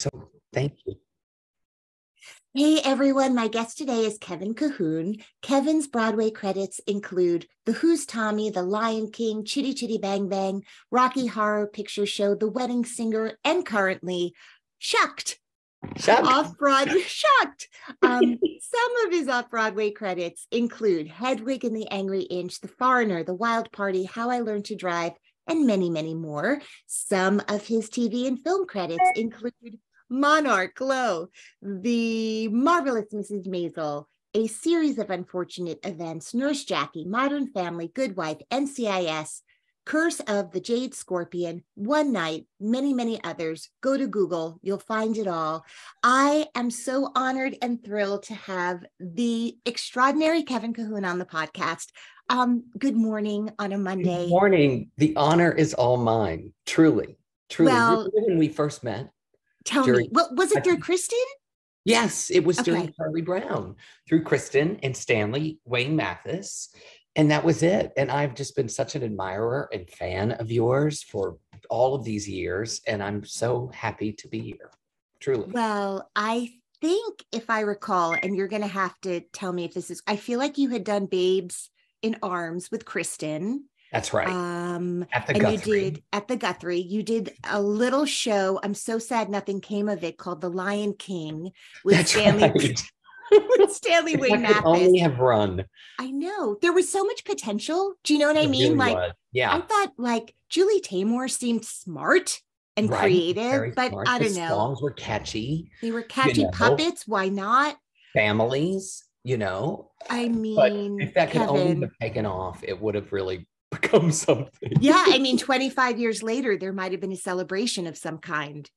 So thank you. Hey everyone, my guest today is Kevin Cahoon. Kevin's Broadway credits include The Who's Tommy, The Lion King, Chitty Chitty Bang Bang, Rocky Horror Picture Show, The Wedding Singer, and currently Shucked. Shucked. Off Broadway, Shucked. Um, some of his off Broadway credits include Hedwig and the Angry Inch, The Foreigner, The Wild Party, How I Learned to Drive, and many, many more. Some of his TV and film credits include Monarch, Glow, The Marvelous Mrs. Maisel, A Series of Unfortunate Events, Nurse Jackie, Modern Family, Good Wife, NCIS, Curse of the Jade Scorpion, One Night, many, many others. Go to Google, you'll find it all. I am so honored and thrilled to have the extraordinary Kevin Cahoon on the podcast. Um, good morning on a Monday. Good morning. The honor is all mine. Truly, truly. Well- when we first met. Tell during- me, what was it through Kristen? Yes, it was during Charlie Brown through Kristen and Stanley Wayne Mathis. And that was it. And I've just been such an admirer and fan of yours for all of these years. And I'm so happy to be here. Truly. Well, I think if I recall, and you're going to have to tell me if this is, I feel like you had done Babes in Arms with Kristen. That's right. Um, At the and Guthrie. you did at the Guthrie, you did a little show. I'm so sad nothing came of it called The Lion King with That's Stanley right. with Stanley Wayne I could Mathis. only have run. I know there was so much potential. Do you know what I mean? really like was. I thought like Julie Taymor seemed smart and Right. creative, Very but smart. I don't know. Songs were catchy. They were catchy know. puppets. Why not? Families, you know. I mean, if that could only have taken off, it would have really become something. yeah, I mean, 25 years later, there might have been a celebration of some kind.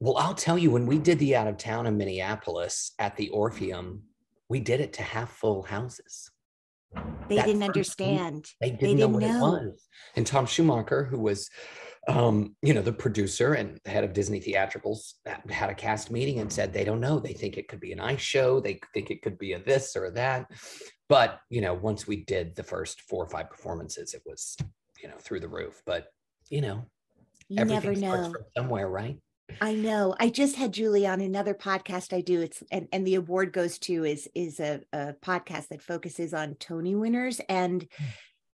Well, I'll tell you, when we did the out of town in Minneapolis at the Orpheum, we did it to half full houses. They That didn't first week, understand. They didn't, know didn't what know. it was. And Tom Schumacher, who was, um, you know, the producer and head of Disney Theatricals, had a cast meeting and said they don't know. They think it could be an ice show. They think it could be a this or a that. But you know, once we did the first four or five performances, it was, you know, through the roof. But you know, You never know. from somewhere, right? I know. I just had Julie on another podcast I do. It's and, and the award goes to is is a, a podcast that focuses on Tony winners. And Hmm.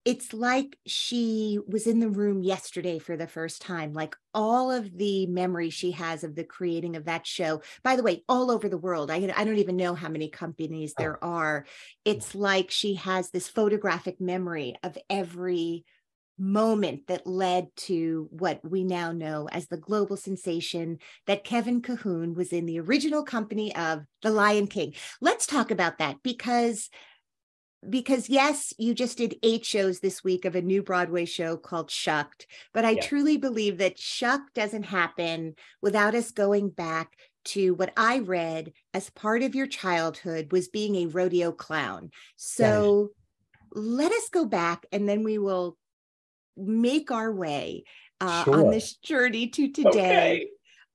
It's like she was in the room yesterday for the first time. Like all of the memory she has of the creating of that show. By the way, all over the world. I I don't even know how many companies Oh. there are. It's like she has this photographic memory of every moment that led to what we now know as the global sensation that Kevin Cahoon was in the original company of The Lion King. Let's talk about that because because yes, you just did eight shows this week of a new Broadway show called Shucked, but I Yeah. truly believe that Shucked doesn't happen without us going back to what I read as part of your childhood was being a rodeo clown. So let us go back and then we will make our way uh, on this journey to today. Okay.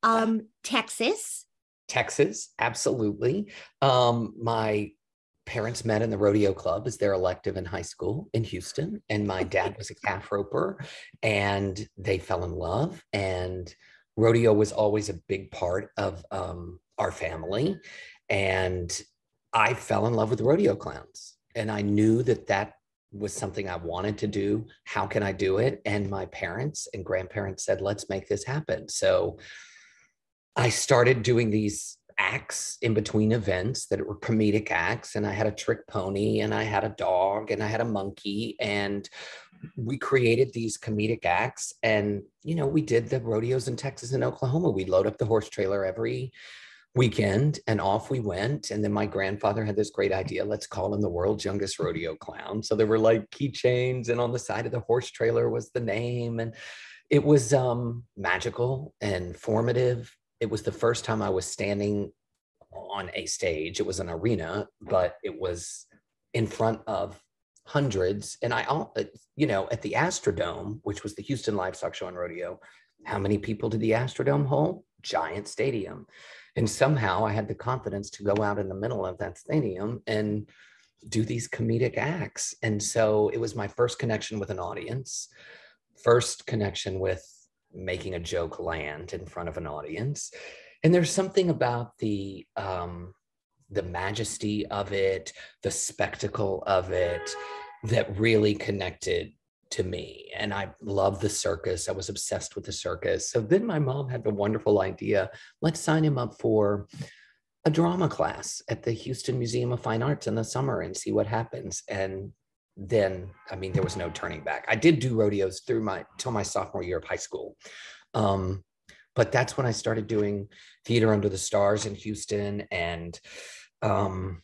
Um, Texas. Texas, absolutely. Um, my parents met in the rodeo club as their elective in high school in Houston, and my dad was a calf roper, and they fell in love. And rodeo was always a big part of um, our family, and I fell in love with rodeo clowns, and I knew that that was something I wanted to do. How can I do it? And my parents and grandparents said, "Let's make this happen." So. I started doing these acts in between events that were comedic acts and I had a trick pony and I had a dog and I had a monkey and we created these comedic acts and you know we did the rodeos in Texas and Oklahoma. We'd load up the horse trailer every weekend and off we went and then my grandfather had this great idea let's call him the world's youngest rodeo clown. So there were like keychains and on the side of the horse trailer was the name and it was um magical and formative it was the first time I was standing on a stage. It was an arena, but it was in front of hundreds. And I, uh, you know, at the Astrodome, which was the Houston Livestock Show and Rodeo, how many people did the Astrodome hold? Giant stadium. And somehow I had the confidence to go out in the middle of that stadium and do these comedic acts. And so it was my first connection with an audience, first connection with making a joke land in front of an audience. and there's something about the um the majesty of it the spectacle of it that really connected to me. And i love the circus. I was obsessed with the circus. So then my mom had the wonderful idea let's sign him up for a drama class at the houston museum of fine arts in the summer and see what happens. And then i mean there was no turning back. I did do rodeos through my till my sophomore year of high school. Um, but that's when i started doing theater under the stars in houston. And um,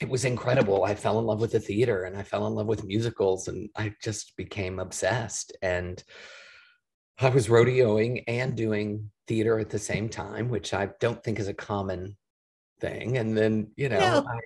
it was incredible. I fell in love with the theater and i fell in love with musicals and i just became obsessed. And i was rodeoing and doing theater at the same time which i don't think is a common thing. And then you know No. I,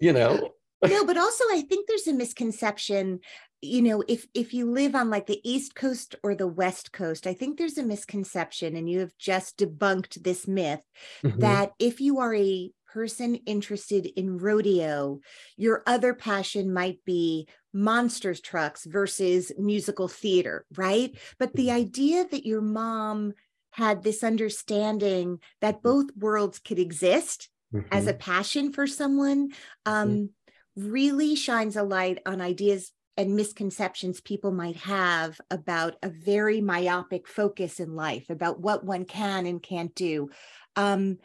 you know no but also i think there's a misconception you know if if you live on like the east coast or the west coast i think there's a misconception and you have just debunked this myth Mhm. that if you are a person interested in rodeo your other passion might be monsters trucks versus musical theater right but the idea that your mom had this understanding that both worlds could exist as Mhm. a passion for someone um, really shines a light on ideas and misconceptions people might have about a very myopic focus in life about what one can and can't do um,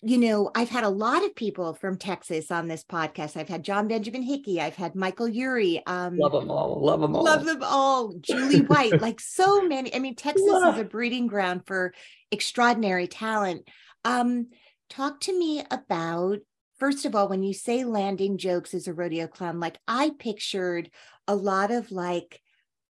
you know i've had a lot of people from texas on this podcast i've had john benjamin hickey i've had michael Urie um, love them all love them all Love them all. Julie White, like so many. I mean, Texas is a breeding ground for extraordinary talent. Um, talk to me about, first of all, when you say landing jokes as a rodeo clown, like I pictured a lot of like,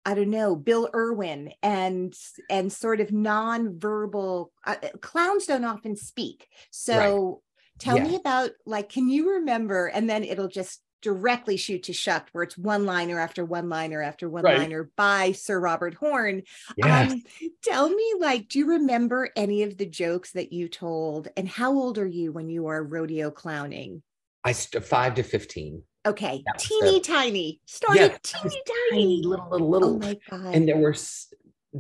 I don't know, Bill Irwin and and sort of non-verbal uh, clowns don't often speak. So tell me about like, can you remember? And then it'll just directly shoot to shucked where it's one liner after one liner after one Right. liner by Sir Robert Horn. yes. Um, tell me, like, do you remember any of the jokes that you told? And how old are you when you are rodeo clowning? i st- five to 15 Okay, teeny the- tiny, started Yeah, teeny tiny. tiny little little little Oh my god! and there were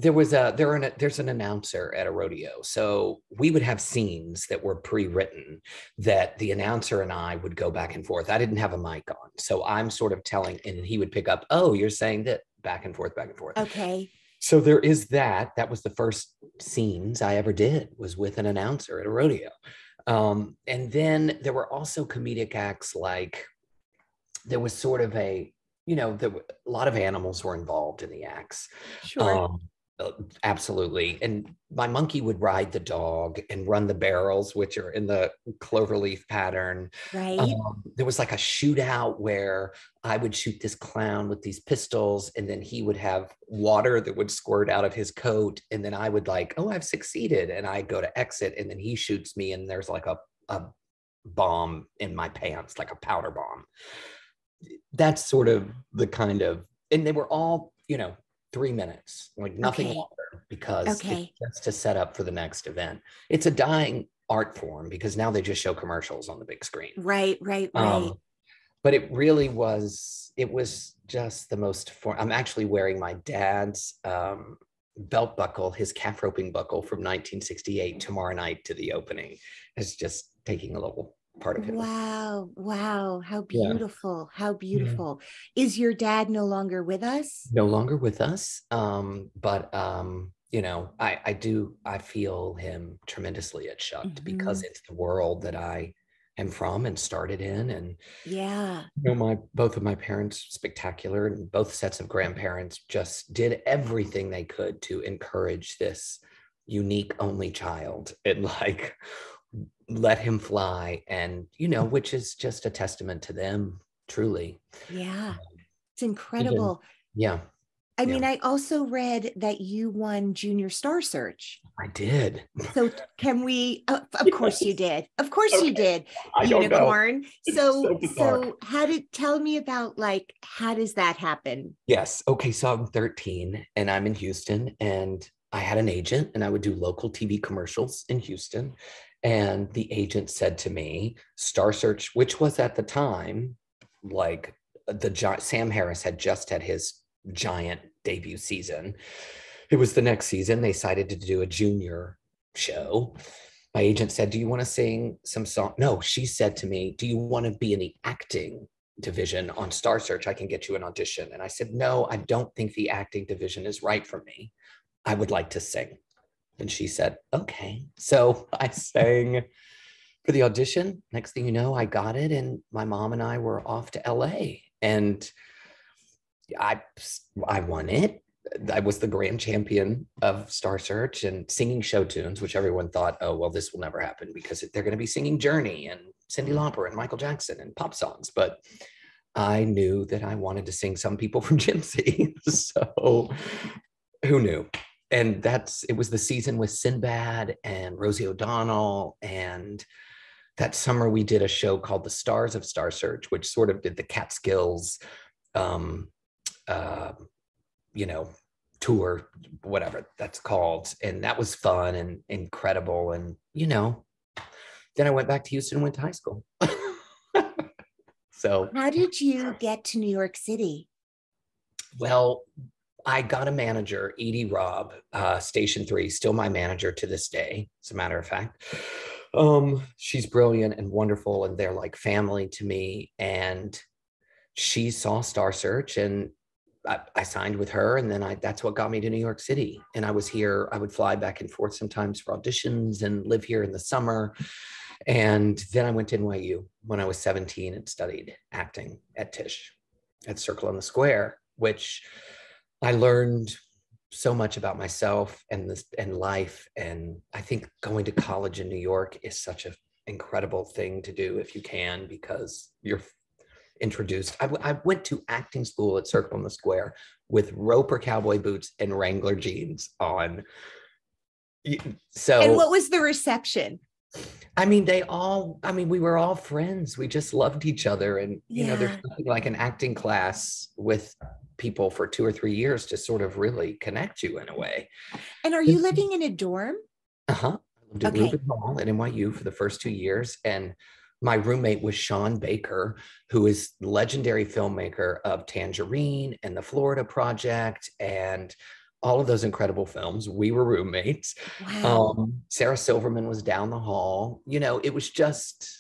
there was a there an, there's an announcer at a rodeo. So we would have scenes that were pre-written that the announcer and i would go back and forth. I didn't have a mic on. So i'm sort of telling and he would pick up oh you're saying that back and forth back and forth. Okay, so there is that. That was the first scenes i ever did was with an announcer at a rodeo. Um, and then there were also comedic acts like there was sort of a you know there were, a lot of animals were involved in the acts. Sure. um, absolutely. And my monkey would ride the dog and run the barrels, which are in the cloverleaf pattern. right. Um, there was like a shootout where I would shoot this clown with these pistols, and then he would have water that would squirt out of his coat. And then I would like, oh, I've succeeded. And I go to exit, and then he shoots me, and there's like a, a bomb in my pants, like a powder bomb. That's sort of the kind of, and they were all, you know, three minutes, like nothing Okay. longer, because Okay. it's just to set up for the next event. It's a dying art form because now they just show commercials on the big screen. right, right, right. Um, but it really was, it was just the most, for, I'm actually wearing my dad's um, belt buckle, his calf roping buckle from 1968 tomorrow night to the opening. It's just taking a little part of him. Wow, wow, how Yeah. beautiful, how beautiful. Is your dad no longer with us? No longer with us, um, but um, you know, I, I do, I feel him tremendously at Shucked because it's the world that I am from and started in. And Yeah, you know my both of my parents spectacular and both sets of grandparents just did everything they could to encourage this unique only child and like let him fly and you know which is just a testament to them truly yeah. It's incredible. yeah I yeah. mean, I also read that you won Junior Star Search. i did So can we? Uh, of course you did. Of course you did. Unicorn. It's So so so how did tell me about like how does that happen? Yes. Okay. So I'm 13 and I'm in Houston and I had an agent and I would do local TV commercials in Houston. And the agent said to me, Star Search, which was at the time like the Sam Harris had just had his giant debut season. It was the next season. They decided to do a junior show, my agent said, Do you want to sing some song? No, she said to me, Do you want to be in the acting division on Star Search? I can get you an audition. And I said, No, I don't think the acting division is right for me. I would like to sing. And she said, Okay. So I sang for the audition. Next thing you know, I got it. And my mom and I were off to LA. And I I won it. I was the grand champion of Star Search and singing show tunes, which everyone thought, oh, well, this will never happen because they're going to be singing Journey and Cyndi mm. Lauper and Michael Jackson and pop songs. But I knew that I wanted to sing some people from Gypsy. so who knew? And that's it was the season with Sinbad and Rosie O'Donnell. And that summer we did a show called The Stars of Star Search, which sort of did the Catskills um, uh, you know, tour, whatever that's called. And that was fun and incredible. And, you know, then I went back to Houston and went to high school. so, how did you get to New York City? Well, I got a manager, Edie Robb, uh, Station Three, still my manager to this day, as a matter of fact. Um, she's brilliant and wonderful, and they're like family to me. And she saw Star Search and I, I, signed with her and then I that's what got me to New York City. And I was here, I would fly back and forth sometimes for auditions and live here in the summer. And then I went to NYU when I was 17 and studied acting at Tisch at Circle in the Square, which I learned so much about myself and this and life. And I think going to college in New York is such an incredible thing to do if you can, because you're introduced. I, w- I went to acting school at Circle in the Square with Roper cowboy boots and Wrangler jeans on. So, and what was the reception? I mean, they all, I mean, we were all friends. We just loved each other. And, you yeah. know, there's like an acting class with people for two or three years to sort of really connect you in a way. And are you living in a dorm? Uh huh. I lived at okay. Hall at NYU for the first two years. And my roommate was Sean Baker, who is legendary filmmaker of Tangerine and the Florida Project and all of those incredible films. We were roommates. Wow. Um, Sarah Silverman was down the hall. You know, it was just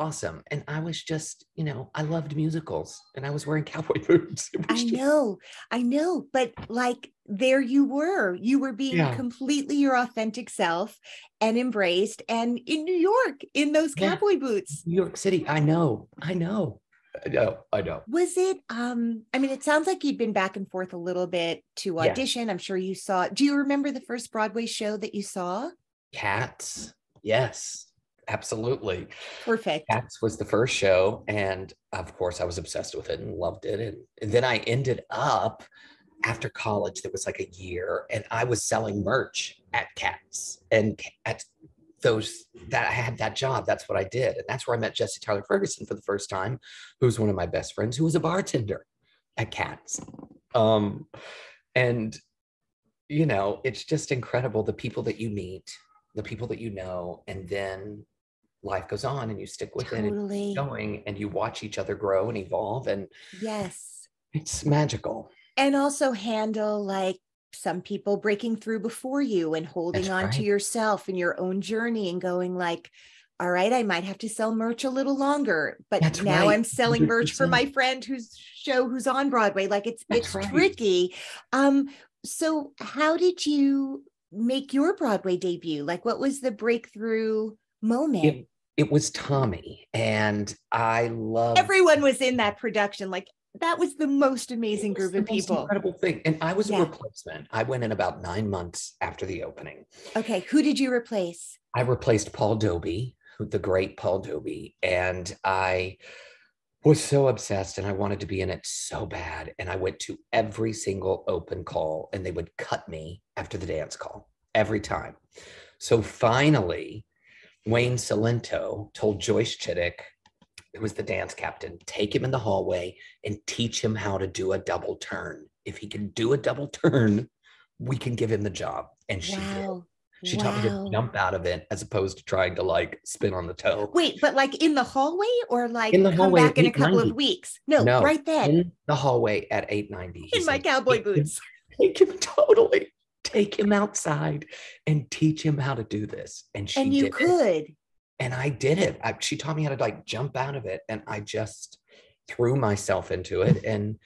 awesome. And I was just, you know, I loved musicals and I was wearing cowboy boots. I just... know, I know. But like there you were, you were being yeah. completely your authentic self and embraced. And in New York, in those cowboy yeah. boots. New York City. I know, I know. I know, I know. Was it um I mean it sounds like you'd been back and forth a little bit to audition. Yeah. I'm sure you saw Do you remember the first Broadway show that you saw? Cats. Yes absolutely. Perfect. Cats was the first show. And of course, I was obsessed with it and loved it. And, and then I ended up after college, there was like a year, and I was selling merch at Cats. And at those that I had that job, that's what I did. And that's where I met Jesse Tyler Ferguson for the first time, who's one of my best friends, who was a bartender at Cats. Um, and you know, it's just incredible the people that you meet, the people that you know, and then life goes on and you stick with totally. it and going and you watch each other grow and evolve and yes it's magical and also handle like some people breaking through before you and holding That's on right. to yourself and your own journey and going like all right i might have to sell merch a little longer but That's now right. i'm selling 100%. merch for my friend whose show who's on broadway like it's That's it's right. tricky um so how did you make your broadway debut like what was the breakthrough moment it, it was Tommy, and I love everyone was in that production. Like that was the most amazing group of people. Incredible thing, and I was yeah. a replacement. I went in about nine months after the opening. Okay, who did you replace? I replaced Paul Dobie, the great Paul Dobie, and I was so obsessed and I wanted to be in it so bad. And I went to every single open call, and they would cut me after the dance call every time. So finally, Wayne Cilento told Joyce Chittick, who was the dance captain, take him in the hallway and teach him how to do a double turn. If he can do a double turn, we can give him the job. And she wow. did. She wow. taught me to jump out of it as opposed to trying to like spin on the toe. Wait, but like in the hallway or like in the hallway come back in a couple of weeks? No, no, right then. In the hallway at 890. In my said, cowboy boots. Take him totally take him outside and teach him how to do this. And she and you did it. could. and I did it. I, she taught me how to like jump out of it, and I just threw myself into it, and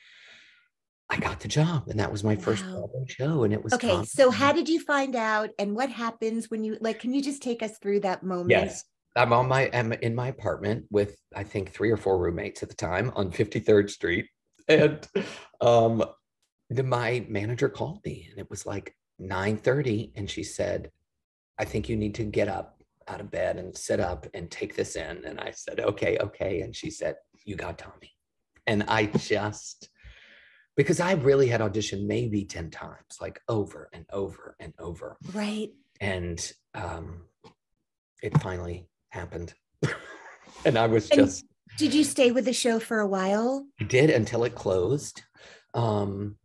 I got the job, and that was my first Wow. Broadway show, and it was Okay, Tom- so how did you find out and what happens when you like can you just take us through that moment? Yes. I'm on my I'm in my apartment with I think three or four roommates at the time on 53rd Street. And um the, my manager called me and it was like 9:30 and she said, I think you need to get up out of bed and sit up and take this in. And I said, okay, okay. And she said, You got Tommy. And I just because I really had auditioned maybe 10 times, like over and over and over Right. and um, it finally happened. and I was And- just, Did you stay with the show for a while? I did until it closed. Um,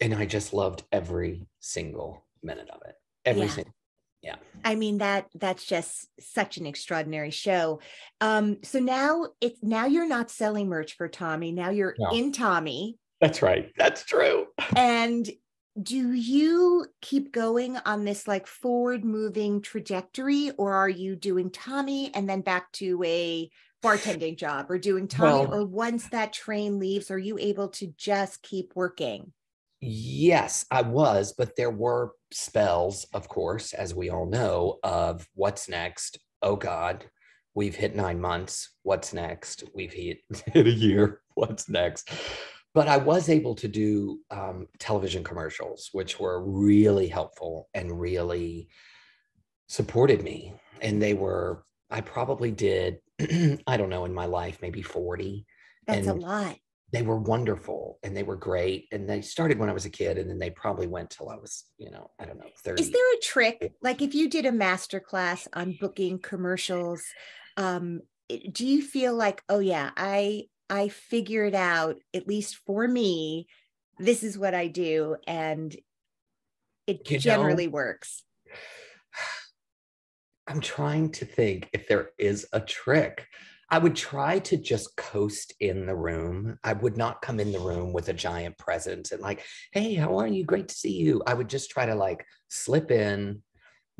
and I just loved every single minute of it. Every Yeah. single, I mean that that's just such an extraordinary show. Um, so now it's now you're not selling merch for Tommy. Now you're No. in Tommy. that's right. That's true. And do you keep going on this like forward moving trajectory, or are you doing Tommy and then back to a bartending job or doing Tommy? Well- or once that train leaves, are you able to just keep working? Yes, I was, but there were spells, of course, as we all know, of what's next. Oh God, we've hit nine months. What's next? We've hit, hit a year. What's next? But I was able to do um, television commercials, which were really helpful and really supported me. And they were, I probably did, I don't know, in my life, maybe 40 That's a lot. They were wonderful and they were great. And they started when I was a kid, and then they probably went till I was, you know, I don't know, 30. Is there a trick? Like if you did a master class on booking commercials, um, do you feel like, oh yeah, I I figured out, at least for me, this is what I do, and it You know- generally works. I'm trying to think if there is a trick. I would try to just coast in the room. I would not come in the room with a giant presence and like, hey, how are you? Great to see you. I would just try to like slip in,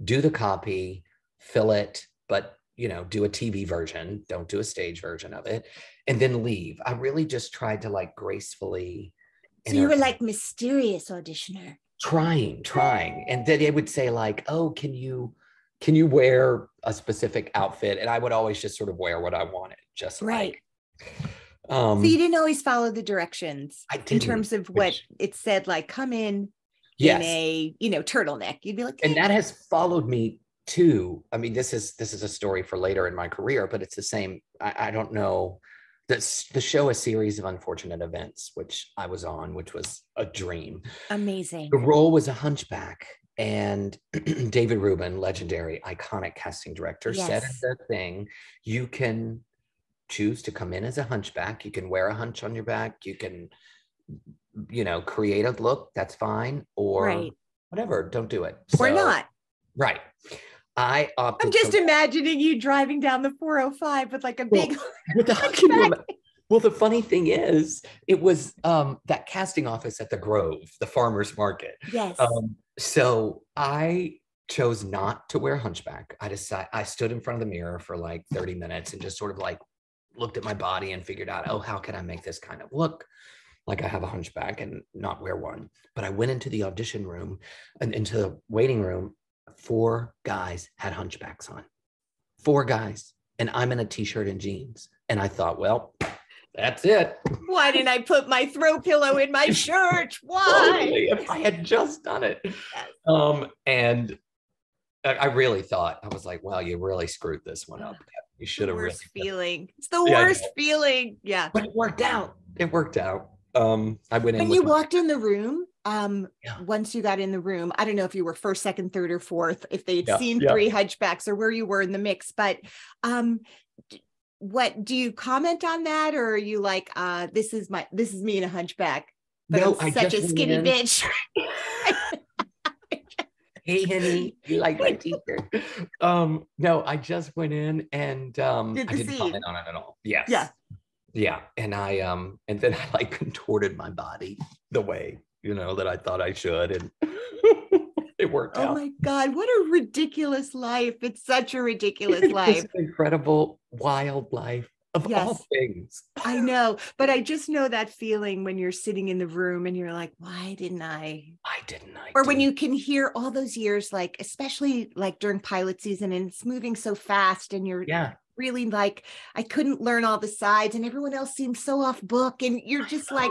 do the copy, fill it, but you know, do a TV version, don't do a stage version of it, and then leave. I really just tried to like gracefully. So you were like mysterious auditioner. trying trying and then they would say like oh can you can you wear a specific outfit and i would always just sort of wear what i wanted just Right. like um So you didn't always follow the directions I in terms of what which- it said, like come in yes in a you know turtleneck. You'd be like, and "Eh." that has followed me too i mean this is this is a story for later in my career but it's the same i, I don't know this the show a series of unfortunate events which i was on which was a dream amazing. The role was a hunchback, and David Rubin, legendary, iconic casting director, said the thing, you can choose to come in as a hunchback. You can wear a hunch on your back. You can, you know, create a look. That's fine, or Right. whatever. Don't do it. Or So- not. Right. I opted. I'm just imagining you driving down the 405 with like a Well, big What the heck can you ima- Well, the funny thing is, it was um, that casting office at the Grove, the farmers market. yes. Um, so I chose not to wear hunchback. I decided I stood in front of the mirror for like 30 minutes and just sort of like looked at my body and figured out, oh, how can I make this kind of look like I have a hunchback and not wear one? But I went into the audition room and into the waiting room. Four guys had hunchbacks on. Four guys. And I'm in a t-shirt and jeans. And I thought, well, that's it. Why didn't I put my throw pillow in my shirt? Why? Totally, if I had just done it. Um, and I, I really thought I was like, "Wow, you really screwed this one up. You should the have really." worst feeling. It's the Yeah, worst know. feeling. Yeah. But it worked out. It worked out. Um, I went in. When with you my- walked in the room, um, Yeah. once you got in the room, I don't know if you were first, second, third, or fourth, if they'd Yeah, seen yeah. three hunchbacks or where you were in the mix, but um d- what do you comment on that or are you like uh this is my this is me in a hunchback but no, I'm I such a skinny in, bitch Hey, honey, you like my t-shirt? Um, no, I just went in and um, Did I didn't scene. comment on it at all. Yes. Yeah. Yeah, and I um, and then I like contorted my body the way you know that I thought I should, and it worked oh out. my God, what a ridiculous life. It's such a ridiculous life. incredible, wild life of all things. I know, but I just know that feeling when you're sitting in the room and you're like, why didn't I? I didn't. I Or when you can hear all those years, like, especially like during pilot season and it's moving so fast and you're yeah, really like, I couldn't learn all the sides and everyone else seems so off book. And you're just like,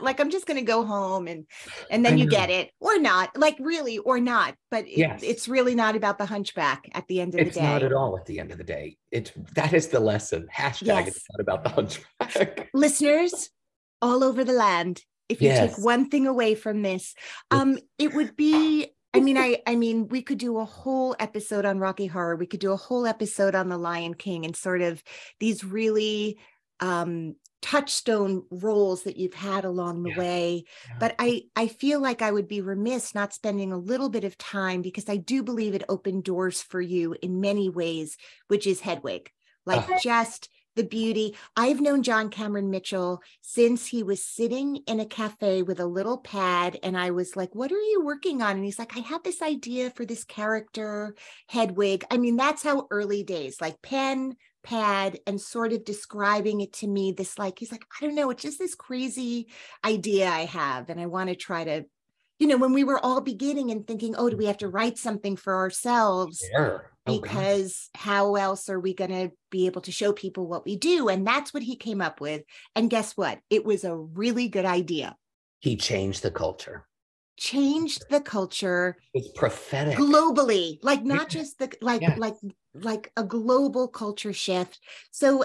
like, I'm just going to go home and, and then you get it or not, like really, or not. But it, Yes. it's really not about the hunchback at the end of it's the day. It's not at all at the end of the day. It's that is the lesson. Hashtag Yes. it's not about the hunchback. listeners all over the land if you Yes. take one thing away from this um it would be i mean i i mean we could do a whole episode on rocky horror we could do a whole episode on the lion king and sort of these really um touchstone roles that you've had along the Yeah. way Yeah. but i i feel like i would be remiss not spending a little bit of time because i do believe it opened doors for you in many ways which is hedwig like Ah. just the beauty. I've known john cameron mitchell since he was sitting in a cafe with a little pad and i was like what are you working on? And he's like i have this idea for this character hedwig. I mean that's how early days like pen pad and sort of describing it to me this like he's like i don't know it's just this crazy idea i have and i want to try to you know when we were all beginning and thinking oh do we have to write something for ourselves? Sure. Oh, because how else are we going to be able to show people what we do and that's what he came up with and guess what it was a really good idea he changed the culture. changed the culture It's prophetic. globally like not just the like Yes. like like a global culture shift so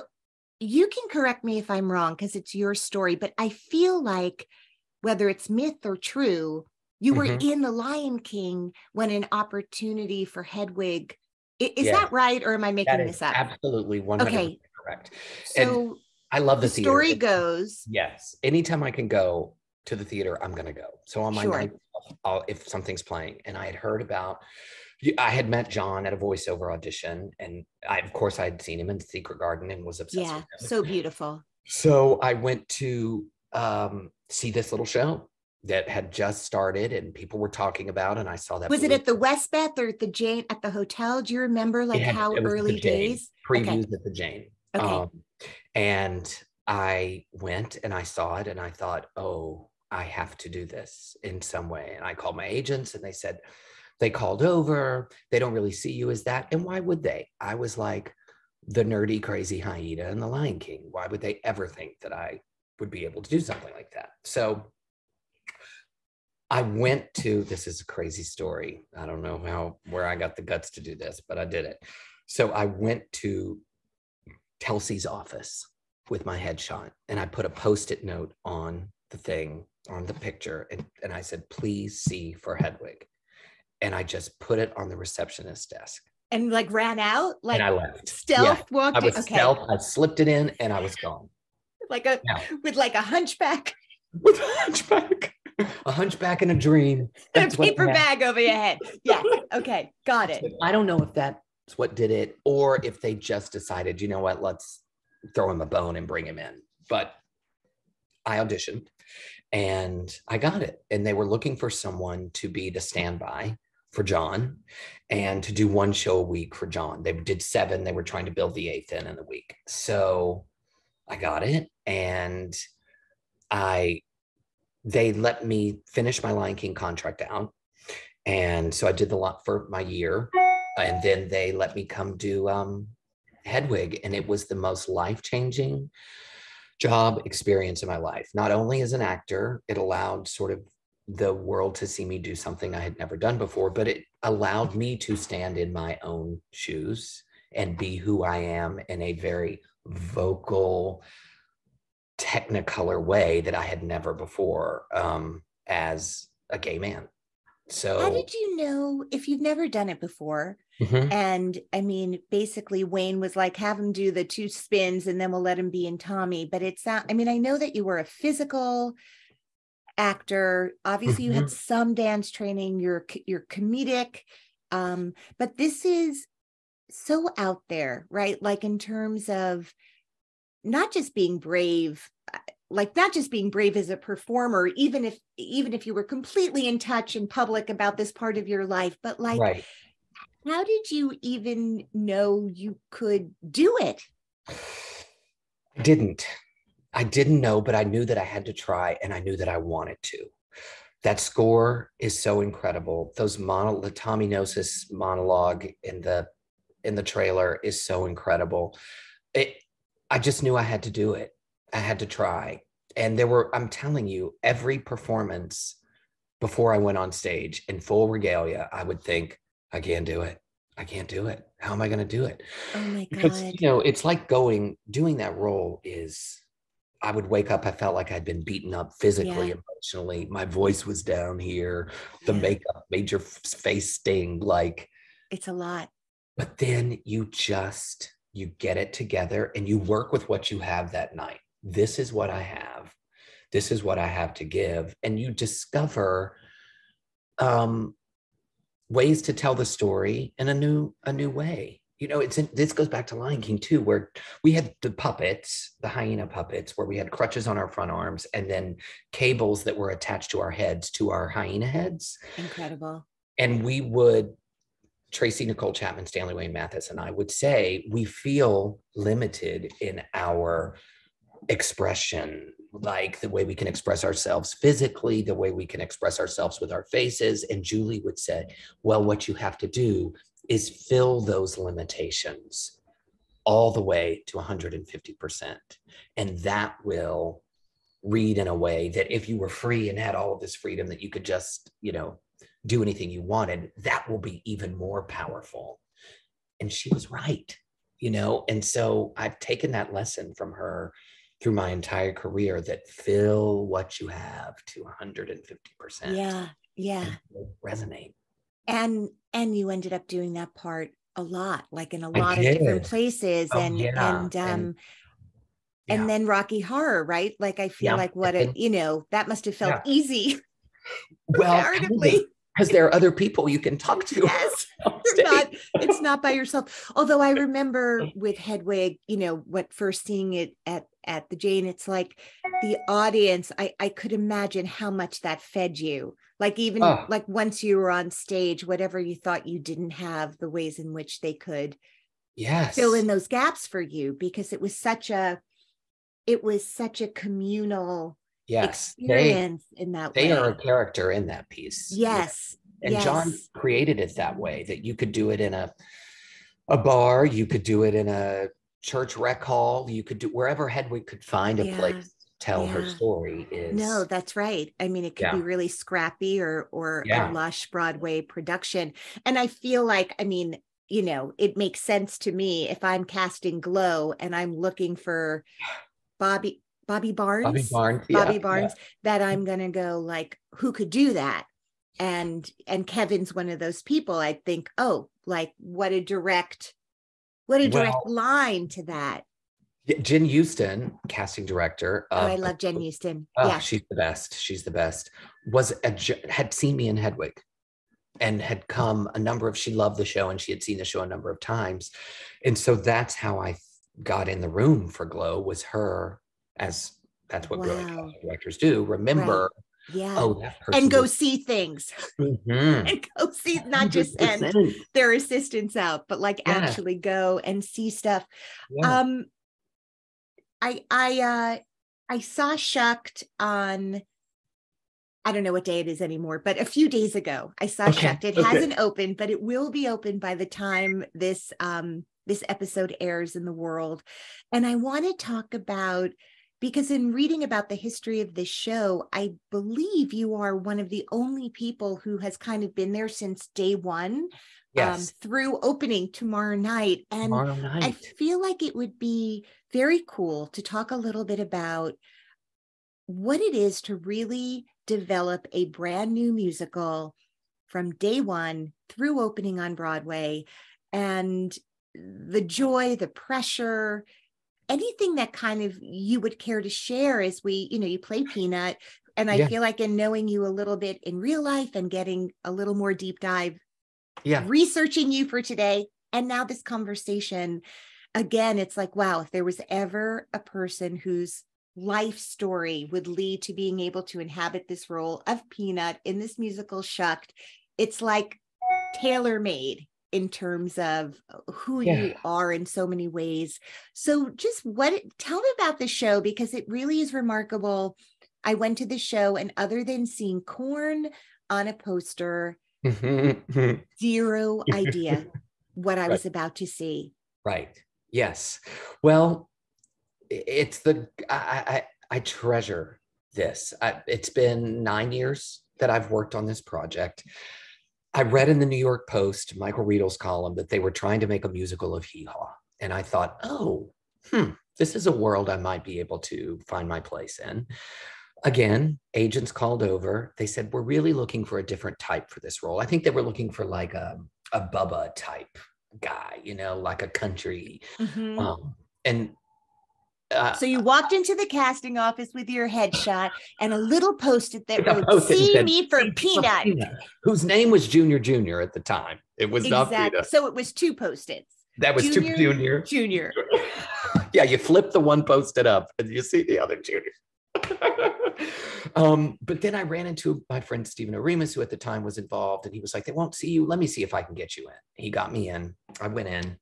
you can correct me if i'm wrong because it's your story but i feel like whether it's myth or true you were Mhm. in the lion king when an opportunity for hedwig is Yeah. that right or am i making this up absolutely 100% Okay. correct. and so I love the, the theater. story goes Yes. Anytime I can go to the theater, I'm going to go. So on my Sure. night, I'll, if something's playing, and I had heard about, I had met John at a voiceover audition, and I, of course, I had seen him in Secret Garden and was obsessed yeah so beautiful So I went to um, see this little show that had just started, and people were talking about, and I saw that. was it at the westbeth or at the jane at the hotel do you remember like had- how it was at the early days previews at the Jane. Okay. Um, and I went and I saw it and I thought, oh, I have to do this in some way. And I called my agents and they said, they called over. They don't really see you as that. And why would they? I was like the nerdy, crazy hyena and the Lion King. Why would they ever think that I would be able to do something like that? So I went to this is a crazy story. I don't know how where I got the guts to do this, but I did it. So I went to Kelsey's office with my headshot and I put a post-it note on the thing on the picture and, and I said, please see for Hedwig. And I just put it on the receptionist desk and like ran out like and I left. stealth walked I was okay stealth. I slipped it in and I was gone. like a Yeah. with like a hunchback With a hunchback, a hunchback in a dream. and That's a paper bag over your head yeah okay got it I don't know if that's what did it or if they just decided, you know what, let's throw him a bone and bring him in. But I auditioned and I got it. And they were looking for someone to be the standby for John and to do one show a week for John. They did seven, they were trying to build the eighth in in the week. So I got it and I they let me finish my Lion King contract out. And so I did the lot for my year. And then they let me come do um, Hedwig. And it was the most life changing job experience in my life. Not only as an actor, it allowed sort of the world to see me do something I had never done before, but it allowed me to stand in my own shoes and be who I am in a very vocal, technicolor way that I had never before um, as a gay man. So, how did you know if you've never done it before Mhm. and i mean basically wayne was like have him do the two spins and then we'll let him be in tommy but it's not i mean i know that you were a physical actor obviously you had Mhm. some dance training you're you're comedic um but this is so out there right like in terms of not just being brave uh, like not just being brave as a performer even if even if you were completely in touch in public about this part of your life but like right. how did you even know you could do it I didn't. I didn't know, but I knew that I had to try and I knew that I wanted to. That score is so incredible. Those mono the Tommy Gnosis monologue in the in the trailer is so incredible. It I just knew I had to do it. I had to try. And there were, I'm telling you, every performance before I went on stage in full regalia, I would think, I can't do it. I can't do it. How am I going to do it? oh my god Because, you know, it's like going, doing that role is, I would wake up, I felt like I'd been beaten up physically, Yeah. emotionally. My voice was down here. The Yeah. makeup made your face sting. Like, it's a lot but then you just you get it together and you work with what you have that night. This is what i have. This is what i have to give. And you discover um ways to tell the story in a new a new way. You know it's in, this goes back to lion king too where we had the puppets the hyena puppets where we had crutches on our front arms and then cables that were attached to our heads to our hyena heads. Incredible. And we would Tracy Nicole Chapman, Stanley Wayne Mathis, and I would say we feel limited in our expression, like the way we can express ourselves physically, the way we can express ourselves with our faces. And Julie would say, Well, what you have to do is fill those limitations all the way to 150%. And that will read in a way that if you were free and had all of this freedom that you could just, you know, do anything you wanted, that will be even more powerful. And she was right, you know? And so I've taken that lesson from her through my entire career that fill what you have to 150%. yeah yeah and Resonate. and and you ended up doing that part a lot like in a lot of different places Oh, and yeah, and um and- and then rocky horror right like i feel Yeah, like what a you know that must have felt Yeah. easy well, comparatively because there are other people you can talk to. yes not it's not by yourself although i remember with hedwig you know what first seeing it at at the jane it's like the audience i i could imagine how much that fed you like even Oh. like once you were on stage whatever you thought you didn't have the ways in which they could Yes. fill in those gaps for you because it was such a it was such a communal yes. they, in that they way are a character in that piece. yes and John created it that way that you could do it in a a bar, you could do it in a church rec hall, you could do wherever Hedwig could find a Yeah, place to tell her story is No, that's right. I mean, it could be really scrappy or or Yeah. a lush Broadway production. And I feel like, I mean, you know, it makes sense to me if I'm casting Glow and I'm looking for Bobby Bobby Barnes, Bobby Barnes. Bobby yeah, Barnes, that I'm gonna go like, who could do that? And and Kevin's one of those people. I think, oh, like what a direct, what a direct Well, line to that. Jen Euston, casting director. Oh, I love Jen Euston. Oh, yeah. she's the best. She's the best. Was a, had seen me in Hedwig and had come a number of she loved the show and she had seen the show a number of times. And so that's how I got in the room for Glow was her as that's what Wow. directors do. Remember, Yeah. oh, person and go was- see things Mhm. and go see not just send their assistants out but like Yeah. actually go and see stuff Yeah. um i i uh i saw shucked on i don't know what day it is anymore but a few days ago i saw Okay, shucked it okay. hasn't opened but it will be open by the time this um this episode airs in the world and i want to talk about because in reading about the history of this show i believe you are one of the only people who has kind of been there since day one um, yes. through opening tomorrow night. And Tomorrow I feel like it would be very cool to talk a little bit about what it is to really develop a brand new musical from day one through opening on Broadway. And the joy, the pressure, anything that kind of you would care to share as we, you know, you play Peanut. And I Yeah. feel like in knowing you a little bit in real life and getting a little more deep dive yeah. researching you for today and now this conversation again it's like wow if there was ever a person whose life story would lead to being able to inhabit this role of Peanut in this musical Shucked. It's like tailor made in terms of uh, who yeah. you are in so many ways. So, just what tell me about the show because it really is remarkable. I went to the show, and other than seeing corn on a poster, zero idea what I right. was about to see. Right. Yes. Well, it's the I I, I treasure this. I, it's been nine years that I've worked on this project. I read in the New York Post, Michael Riedel's column, that they were trying to make a musical of Hee Haw. And I thought, oh, hmm, this is a world I might be able to find my place in. Again, agents called over. They said, we're really looking for a different type for this role. I think they were looking for like a, a Bubba type guy, you know, like a country. Mm-hmm. Um, and uh, so you walked into the casting office with your headshot and a little post-it that wrote "See said, me for Peanut," Peanut, whose name was Junior Junior at the time. It was exactly. not Peanut. So it was two post-its. That was junior, two Junior. Junior. yeah, you flip the one post-it up and you see the other Junior. um, but then I ran into my friend Stephen Oremus, who at the time was involved, and he was like, "They won't see you. Let me see if I can get you in." He got me in. I went in.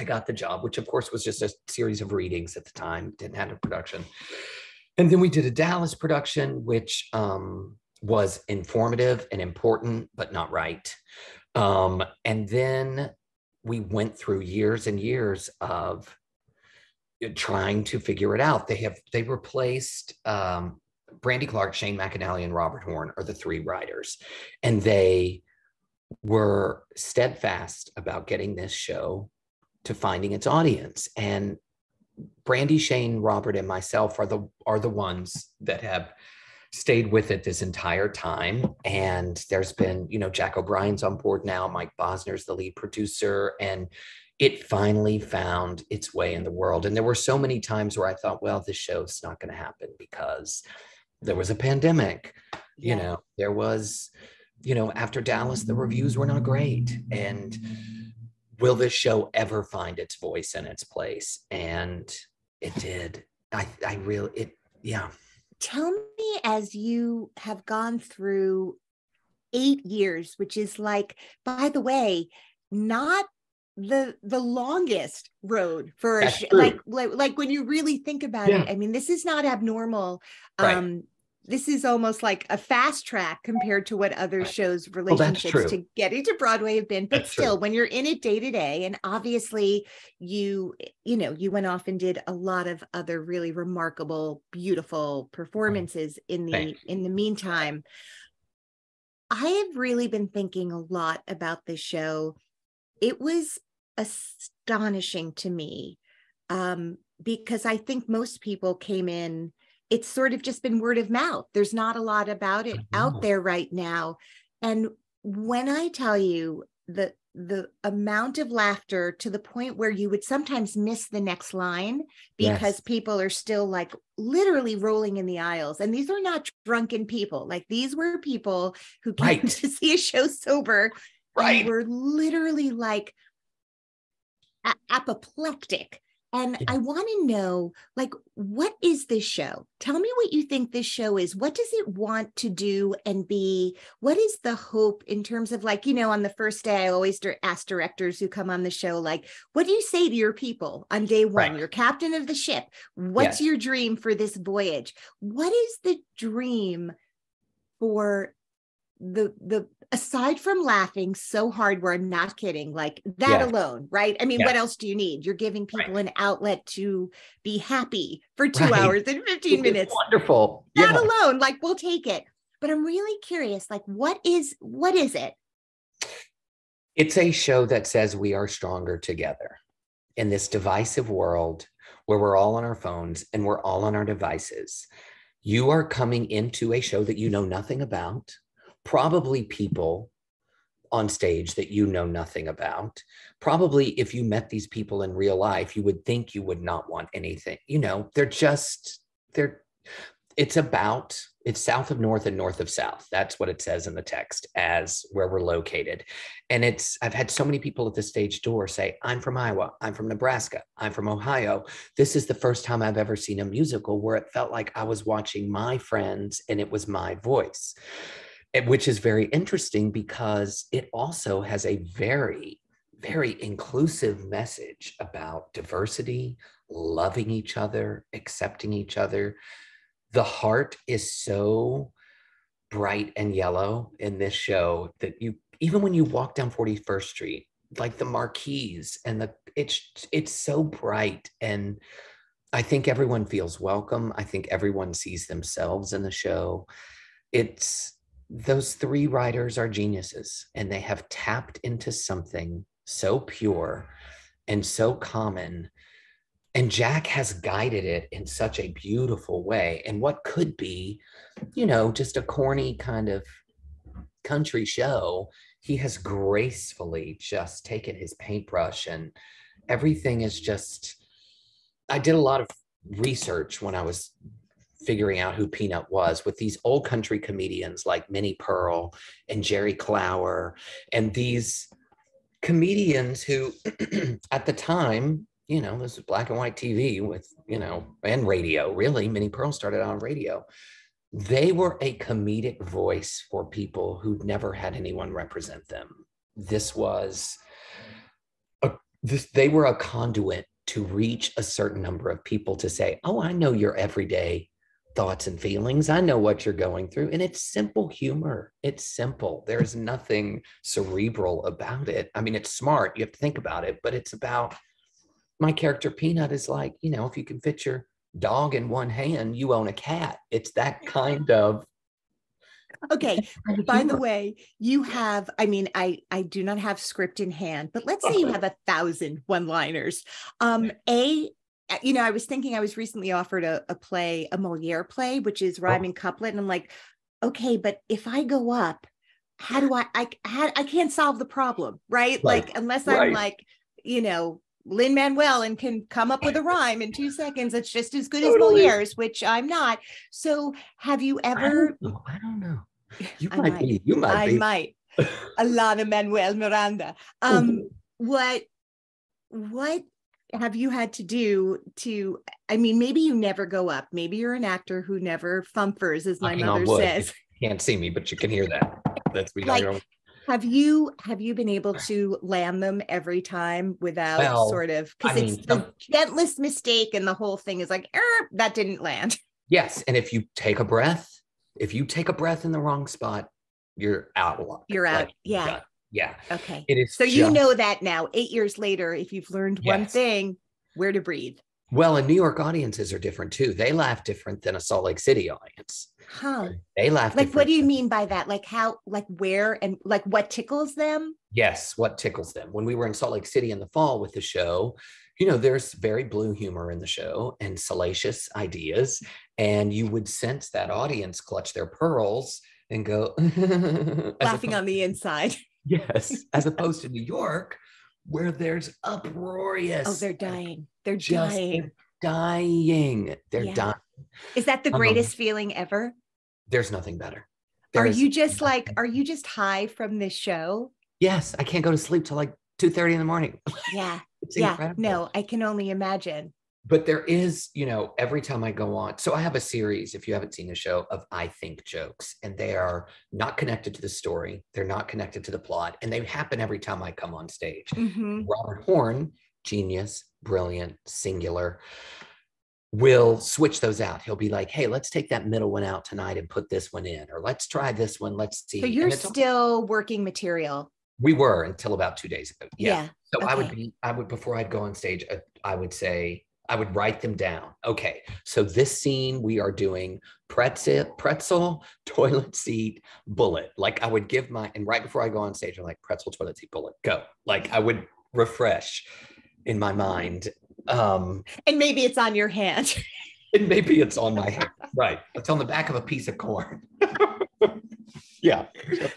I got the job, which of course was just a series of readings at the time, didn't have a production. And then we did a Dallas production, which um, was informative and important, but not right. Um, and then we went through years and years of uh, trying to figure it out. They have they replaced um, Brandy Clark, Shane McAnally, and Robert Horn are the three writers, and they were steadfast about getting this show to finding its audience. And Brandy, Shane, Robert, and myself are the are the ones that have stayed with it this entire time. And there's been, you know, Jack O'Brien's on board now, Mike Bosner's the lead producer, and it finally found its way in the world. And there were so many times where I thought, well, this show's not going to happen because there was a pandemic. Yeah. You know, there was, you know, after Dallas, the reviews were not great. And will this show ever find its voice and its place? And it did. I, I really, it, yeah. Tell me as you have gone through eight years, which is like, by the way, not the the longest road for a show. Like, like like when you really think about yeah. it i mean this is not abnormal right. um this is almost like a fast track compared to what other shows relationships well, to getting to broadway have been but that's still true. when you're in it day to day and obviously you you know you went off and did a lot of other really remarkable beautiful performances in the in the meantime. I have really been thinking a lot about this show. It was astonishing to me um, because i think most people came in it's sort of just been word of mouth. There's not a lot about it out there right now. And when I tell you the the amount of laughter to the point where you would sometimes miss the next line because yes. people are still like literally rolling in the aisles and these are not drunken people like these were people who came right. to see a show sober right were literally like a- apoplectic and yeah. I want to know, like, what is this show? Tell me what you think this show is. What does it want to do and be? What is the hope in terms of, like, you know, on the first day, I always ask directors who come on the show, like, what do you say to your people on day one? Right. You're captain of the ship. What's yes. your dream for this voyage? What is the dream for the the aside from laughing so hard where I'm not kidding, like that yeah. alone, right? I mean, yeah. what else do you need? You're giving people right. an outlet to be happy for two right. hours and 15 minutes. Wonderful. That yeah. alone, like we'll take it. But I'm really curious, like, what is what is it? It's a show that says we are stronger together in this divisive world where we're all on our phones and we're all on our devices. You are coming into a show that you know nothing about probably people on stage that you know nothing about. Probably if you met these people in real life, you would think you would not want anything. You know, they're just, they're, it's about it's south of north and north of south. That's what it says in the text as where we're located. And it's i've had so many people at the stage door say i'm from iowa. I'm from nebraska. I'm from ohio. This is the first time i've ever seen a musical where it felt like i was watching my friends and it was my voice Eh, which is very interesting because it also has a very very inclusive message about diversity loving each other accepting each other the heart is so bright and yellow in this show that you even when you walk down 41st Street, like the marquees and the it's it's so bright and I think everyone feels welcome. I think everyone sees themselves in the show. It's those three writers are geniuses and they have tapped into something so pure and so common and Jack has guided it in such a beautiful way. And what could be, you know, just a corny kind of country show, he has gracefully just taken his paintbrush and everything is just. I did a lot of research when I was figuring out who Peanut was with these old country comedians like Minnie Pearl and Jerry Clower and these comedians who at the time you know, this was black and white TV with, you know, and radio, really. Minnie Pearl started on radio. They were a comedic voice for people who'd never had anyone represent them. This was a, this, they were a conduit to reach a certain number of people to say, Oh, I know your everyday thoughts and feelings. I know what you're going through. And it's simple humor. It's simple. There's nothing cerebral about it. I mean, it's smart. You have to think about it, but it's about my character Peanut is like, you know, if you can fit your dog in one hand, you own a cat. It's that kind of okay by the way you have i mean i i do not have script in hand but let's say you have a thousand one liners um a you know i was thinking i was recently offered a, a play a moliere play which is rhyming oh. couplet and i'm like okay but if i go up how do i i how, i can't solve the problem right, right. like unless i'm like you know Lin Manuel and can come up with a rhyme in two seconds. It's just as good totally. as Moliere's, which I'm not. So, have you ever? I don't know. I don't know. You might, might, be. You might. I be. might. Ilana Manuel Miranda. Um, what? What have you had to do to? I mean, maybe you never go up. Maybe you're an actor who never thumpers, as my mother says. You can't see me, but you can hear that. That's me. Like, have you have you been able to land them every time without well, sort of because it's mean, the gentlest mistake and the whole thing is like er, that didn't land. Yes, and if you take a breath, if you take a breath in the wrong spot, you're out of luck. You're out. Like, yeah. Yeah. Okay. It is so just, you know that now, eight years later, if you've learned yes. one thing, where to breathe. Well, and New York audiences are different too. They laugh different than a Salt Lake City audience. Huh. They laugh. Like, what do you mean by that? Like, how, like, where and like what tickles them? Yes, what tickles them. When we were in Salt Lake City in the fall with the show, you know, there's very blue humor in the show and salacious ideas. And you would sense that audience clutch their pearls and go laughing on the inside. Yes. As opposed to New York, where there's uproarious. Oh, they're dying. They're just, dying. They're dying. They're yeah. dying. Is that the greatest um, feeling ever? There's nothing better. There are you just like, are you just high from this show? Yes. I can't go to sleep till like 2 30 in the morning. Yeah. yeah. Incredible. No, I can only imagine. But there is, you know, every time I go on. So I have a series, if you haven't seen the show, of I think jokes, and they are not connected to the story. They're not connected to the plot. And they happen every time I come on stage. Mm-hmm. Robert Horn, genius, brilliant, singular will switch those out. He'll be like, hey, let's take that middle one out tonight and put this one in, or let's try this one. Let's see. So you're still working material. We were until about two days ago. Yeah. yeah. So okay. I would be, I would, before I'd go on stage, uh, I would say, I would write them down. Okay. So this scene, we are doing pretzel, pretzel, toilet seat, bullet. Like I would give my, and right before I go on stage, I'm like, pretzel, toilet seat, bullet, go. Like I would refresh in my mind um, and maybe it's on your hand. and maybe it's on my hand. Right. It's on the back of a piece of corn. yeah.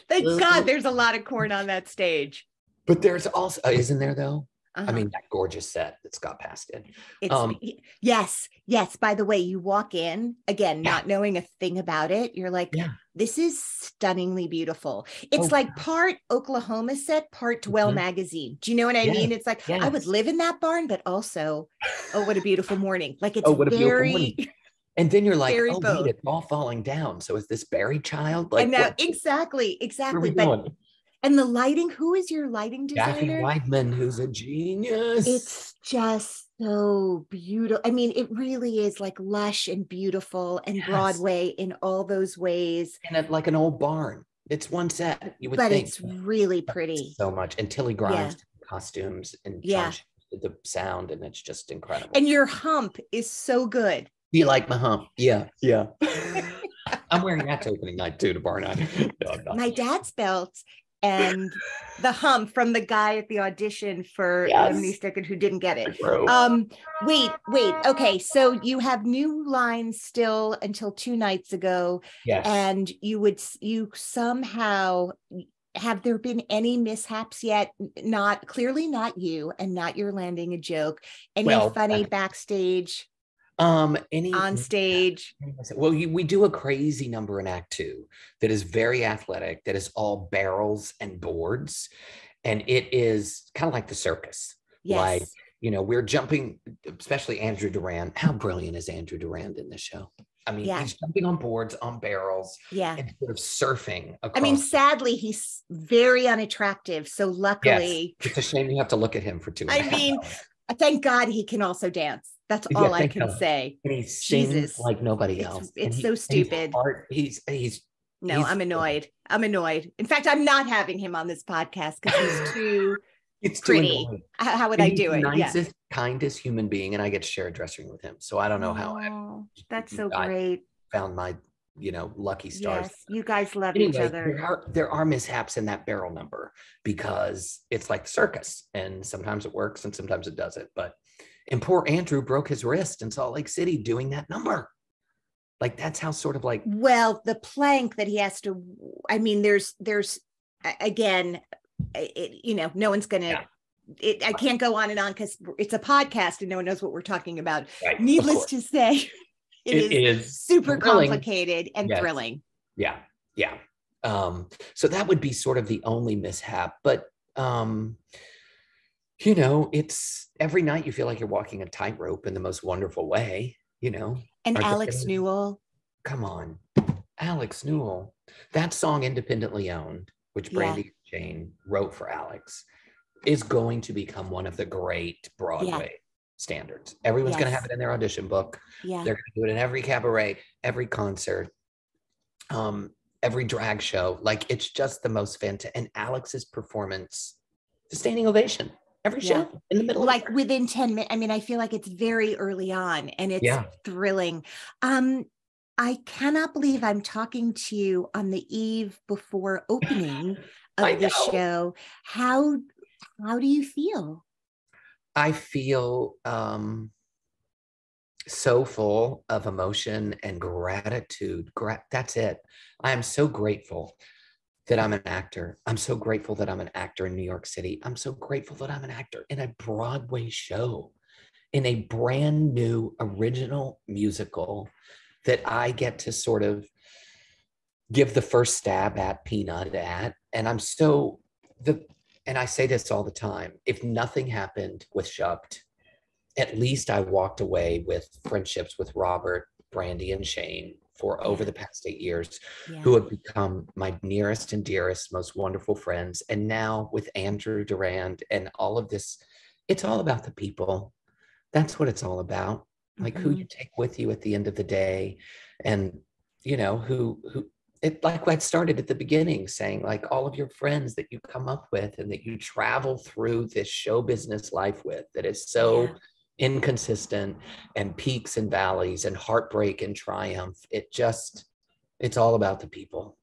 Thank God there's a lot of corn on that stage. But there's also, uh, isn't there though? I Uh-huh. mean, that gorgeous set that Scott Pask did. It's Um, yes, yes. By the way, you walk in again, Yeah. not knowing a thing about it. You're like, Yeah. this is stunningly beautiful. It's Oh, like part Oklahoma set, part Dwell Mhm. magazine. Do you know what I Yes, mean? It's like I would live in that barn, but also, oh, what a beautiful morning. Like it's Oh, what a beautiful very morning. And then you're like, oh, both. wait, it's all falling down. So is this Barry child? Like, now exactly, where are we exactly. But? And the lighting, who is your lighting Japhy designer? Weideman, who's a genius. It's just so beautiful. I mean, it really is like lush and beautiful and Yes. Broadway in all those ways, and it, like an old barn. It's one set. You would but think it's really pretty. so much. And Tilly Grimes the costumes and Yeah. John Sh- did the sound, and it's just incredible. And your hump is so good. you like my hump? Yeah, yeah. I'm wearing that to opening night too to bar night. No, My dad's belt and the hump from the guy at the audition for Yes. Lemony Snicket who didn't get it. Um, wait, wait. Okay, so you have new lines still until two nights ago. yes. and you would you somehow have there been any mishaps yet not clearly not you and not your landing a joke any Well, funny backstage um, any on stage Well, you, we do a crazy number in Act Two that is very athletic, that is all barrels and boards. And it is kind of like the circus. yes Like, you know, we're jumping, especially Andrew Durand. How brilliant is Andrew Durand in this show? I mean, Yeah. he's jumping on boards, on barrels, yeah and sort of surfing i mean sadly he's very unattractive so luckily it's a shame you have to look at him for two. I mean, hours. thank god he can also dance that's Yeah, all i can say and he sings Jesus. like nobody It's- else. it's he- so he's stupid. hard- He's he's no He's- i'm annoyed i'm annoyed in fact i'm not having him on this podcast because he's too it's too Pretty. annoying. how, how would And i do it yeah Nicest, kindest human being, and I get to share a dressing room with him. So I don't know how I Oh, that's so I- great. found my, you know, lucky stars. Yes, you guys love each other. there are there are mishaps in that barrel number because it's like the circus, and sometimes it works and sometimes it doesn't. But and poor Andrew broke his wrist in Salt Lake City doing that number. Like that's how sort of like Well, the plank that he has to. I mean, there's there's again, it, you know, no one's gonna. Yeah. It, I can't go on and on because it's a podcast and no one knows what we're talking about. right, Needless to say, it it is, is super thrilling. complicated and Yes. thrilling. Yeah, yeah. Um, so that would be sort of the only mishap. But um, you know, it's every night you feel like you're walking a tightrope in the most wonderful way, you know. And Alex Newell, Come on. Alex Newell. That song independently owned, which Yeah. Brandy Shane wrote for Alex, is going to become one of the great Broadway standards. Everyone's going to have it in their audition book. yeah, They're going to do it in every cabaret, every concert, um, every drag show. Like it's just the most fantastic. And Alex's performance, the standing ovation, every Yeah. show in the middle. like within 10 minutes. I mean, I feel like it's very early on and it's Yeah. thrilling. Um, I cannot believe I'm talking to you on the eve before opening of the show. How how do you feel? I feel um, so full of emotion and gratitude. Gra- that's it. I am so grateful that I'm an actor. I'm so grateful that I'm an actor in New York City. I'm so grateful that I'm an actor in a Broadway show, in a brand new original musical that I get to sort of give the first stab at Peanut at. And I'm so the and I say this all the time. If nothing happened with Shucked, at least I walked away with friendships with Robert, Brandy, and Shane for over the past eight years, Yeah. who have become my nearest and dearest, most wonderful friends. And now with Andrew Durand and all of this, it's all about the people. That's what it's all about. Like who Mhm. you take with you at the end of the day, and you know who who it like what started at the beginning saying like all of your friends that you come up with and that you travel through this show business life with that is so Yeah. Inconsistent and peaks and valleys and heartbreak and triumph it just it's all about the people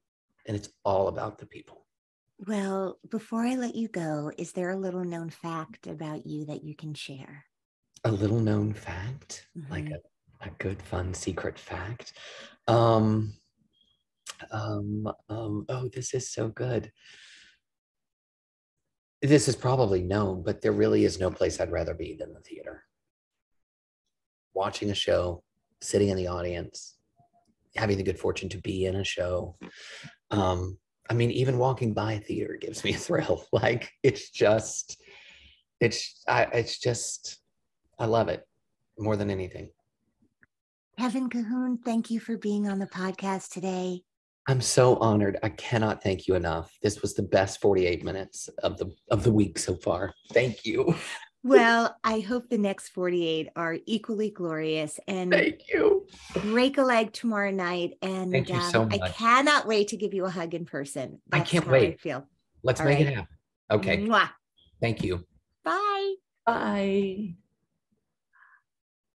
and it's all about the people Well, before I let you go, is there a little known fact about you that you can share? a little known fact like Mhm. a, a good fun secret fact um um um oh this is so good this is probably known, but there really is no place I'd rather be than the theater. Watching a show, sitting in the audience, having the good fortune to be in a show. Um, I mean, even walking by a theater gives me a thrill. Like it's just, it's, I, it's just, I love it more than anything. Kevin Cahoon, thank you for being on the podcast today. I'm so honored. I cannot thank you enough. This was the best 48 minutes of the of the week so far. Thank you. Well, I hope the next 48 are equally glorious and thank you. Break a leg tomorrow night. And thank you um, so much. I cannot wait to give you a hug in person. That's I can't wait. I feel. Let's All make right. it happen. Okay. Mwah. Thank you. Bye. Bye.